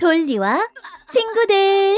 돌리와 친구들.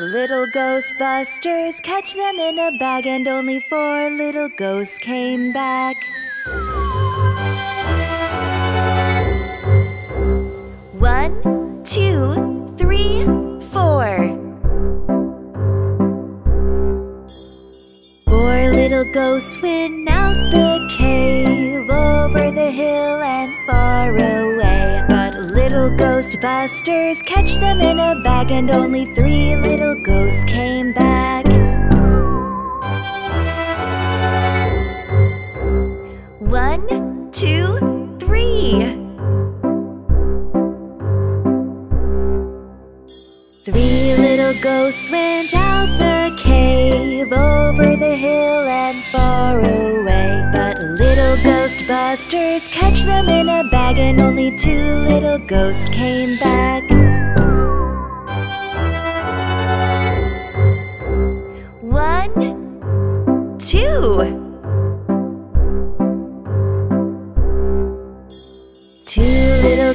Little ghostbusters catch them in a bag, and only four little ghosts came back. Ghostbusters catch them in a bag, and only three little ghosts came back. Catch them in a bag, and only two little ghosts came back.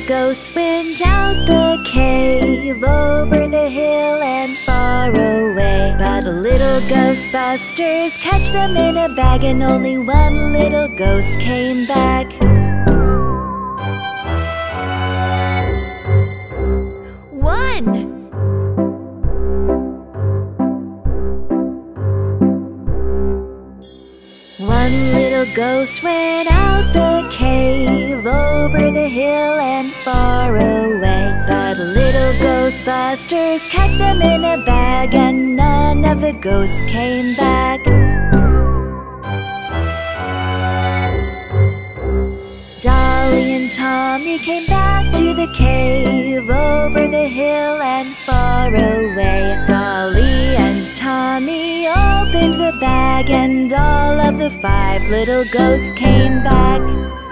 Ghosts went out the cave over the hill and far away. But little ghostbusters catch them in a bag, and only one little ghost came back. Little ghost went out the cave over the hill and far away. But little ghostbusters catch them in a bag, and none of the ghosts came back. Dolly and Tommy came back to the cave over the hill and far away. Dolly and Tommy opened the bag, and of the five little ghosts came back.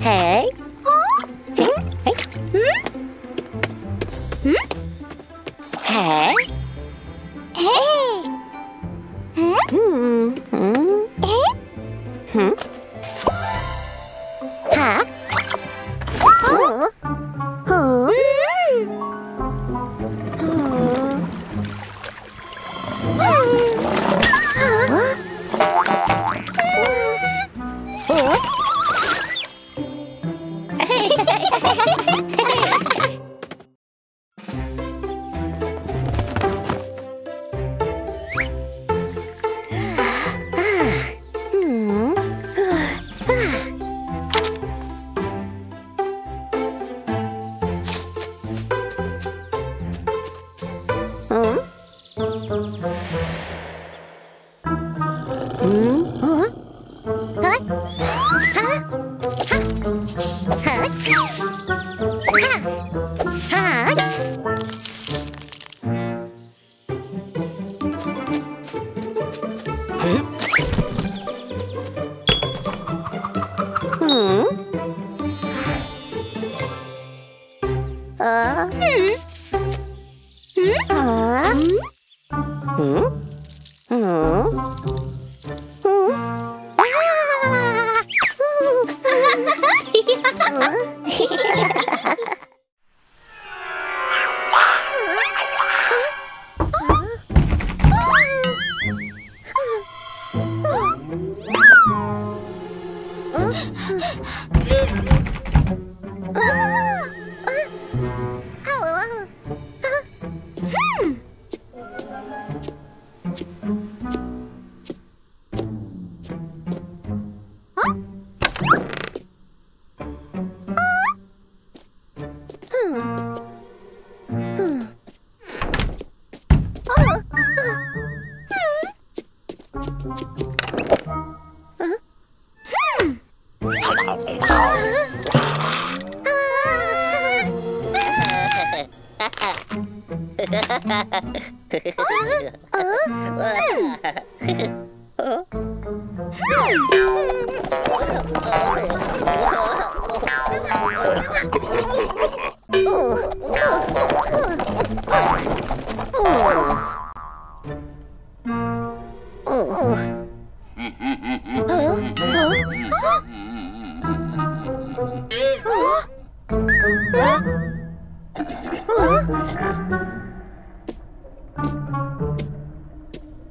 Hey. Hả? Hả? Hả? Hả?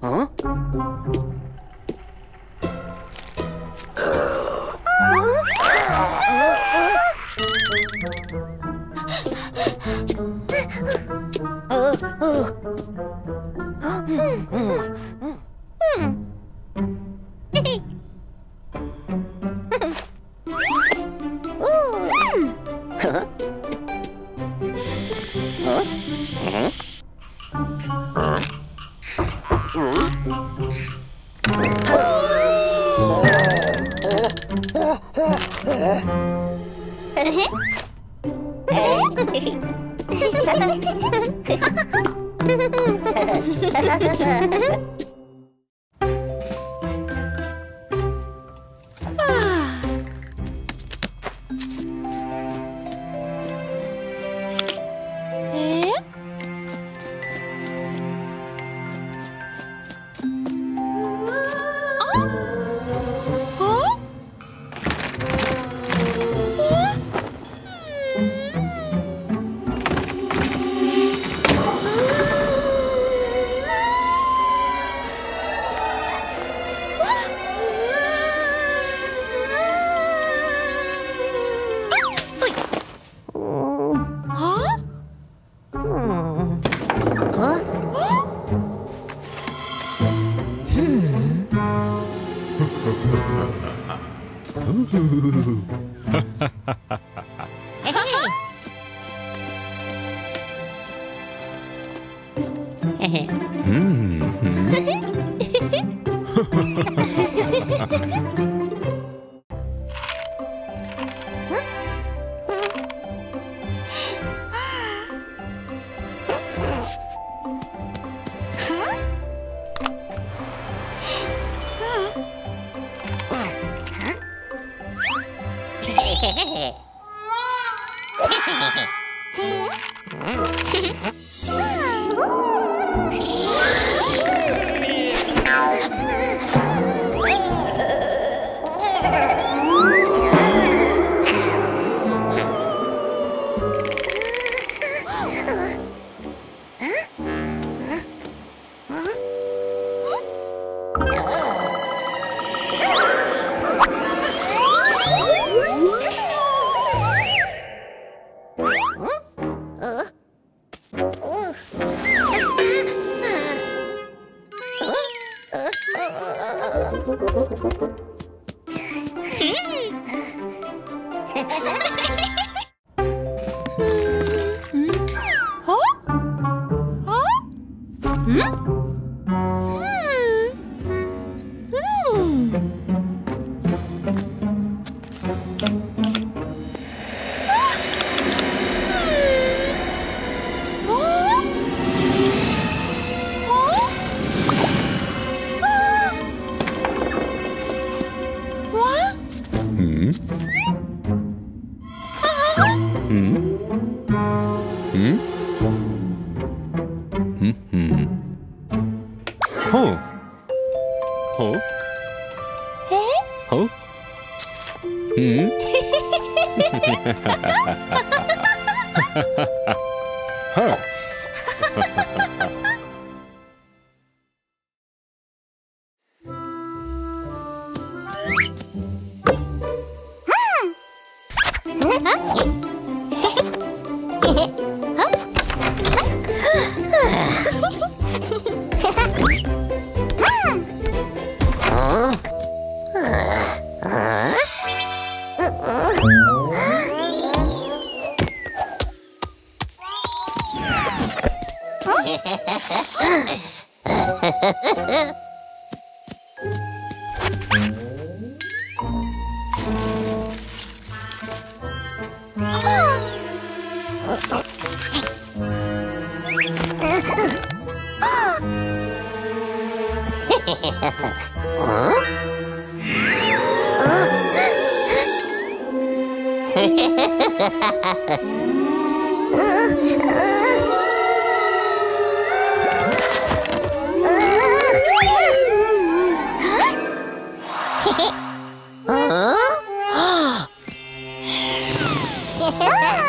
Huh? Huh? Huh?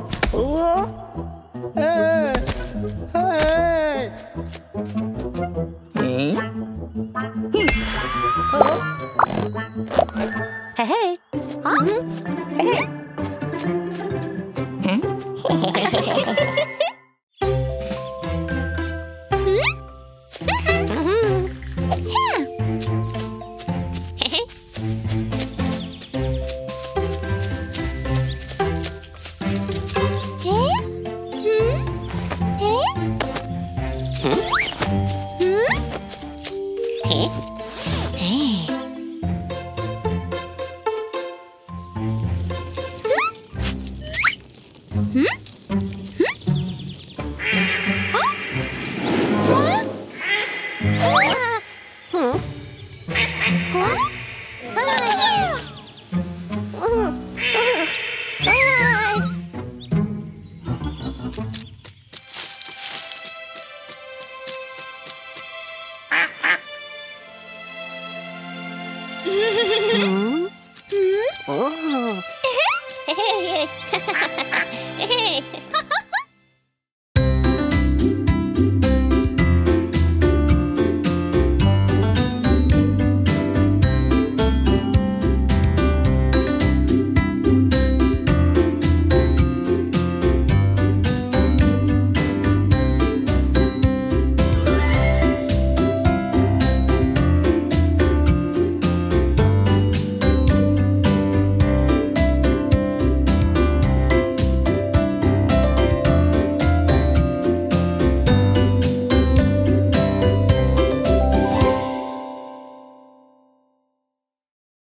Hmm. Hey, hey. Oh.